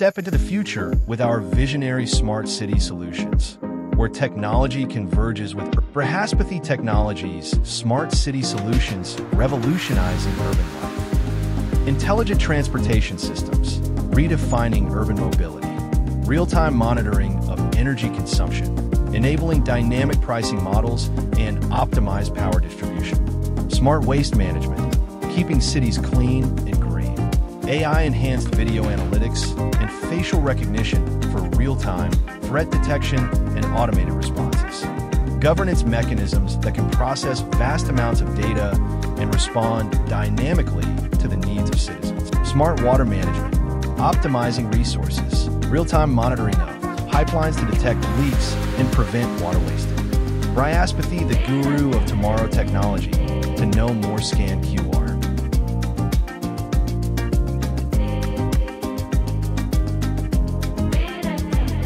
step into the future with our visionary smart city solutions, where technology converges with Brihaspathi Technologies, smart city solutions revolutionizing urban life. Intelligent transportation systems, redefining urban mobility. Real-time monitoring of energy consumption, enabling dynamic pricing models and optimized power distribution. Smart waste management, keeping cities clean and green. AI-enhanced video analytics and facial recognition for real-time threat detection and automated responses. Governance mechanisms that can process vast amounts of data and respond dynamically to the needs of citizens. Smart water management, optimizing resources, real-time monitoring of pipelines to detect leaks and prevent water wasting. Brihaspathi, the guru of tomorrow technology, to know more scan Q1.